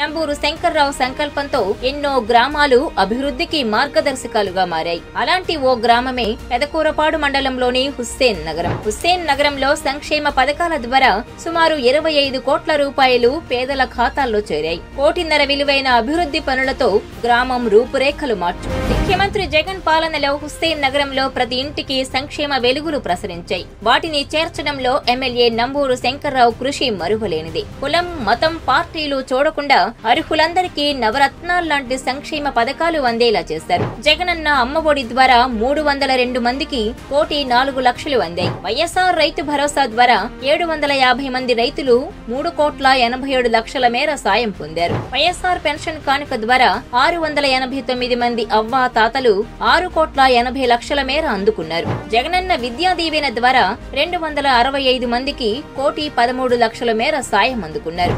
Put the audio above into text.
నంబూరు శంకర్రావు సంకల్పంతో ఎన్నో గ్రామాలు అభివృద్ధికి మార్గదర్శకాలుగా మారాయి. అలాంటి ఓ గ్రామమే పెదకూరపాడు మండలంలోని హుస్సేన్ నగరం. హుస్సేన్ నగరంలో సంక్షేమ పథకాల ద్వారా సుమారు ఇరవై ఐదు కోట్ల రూపాయలు పేదల ఖాతాల్లో చేరాయి. కోటిన్నర విలువైన అభివృద్ధి పనులతో గ్రామం రూపురేఖలు మార్చుకుంది. ముఖ్యమంత్రి జగన్ పాలనలో హుస్సేన్ నగరంలో ప్రతి ఇంటికి సంక్షేమ వెలుగులు ప్రసరించాయి. వాటిని చేర్చడంలో ఎమ్మెల్యే నంబూరు శంకర్రావు కృషి మరువలేనిది. కులం మతం పార్టీలు చూడకుండా అర్హులందరికీ నవరత్నాల్లాంటి సంక్షేమ పథకాలు అందేలా చేశారు. జగనన్న అమ్మఒడి ద్వారా మూడు వందల రెండు మందికి కోటి నాలుగు లక్షలు అందాయి. వైఎస్ఆర్ రైతు భరోసా ద్వారా ఏడు వందల యాభై మంది రైతులు మూడు కోట్ల ఎనభై ఏడు లక్షల మేర సాయం పొందారు. వైఎస్ఆర్ పెన్షన్ కానుక ద్వారా ఆరు వందల ఎనభై తొమ్మిది మంది అవ్వ తాతలు ఆరు కోట్ల ఎనభై లక్షల మేర అందుకున్నారు. జగనన్న విద్యా దీవెన ద్వారా రెండు వందల అరవై ఐదు మందికి కోటి పదమూడు లక్షల మేర సాయం అందుకున్నారు.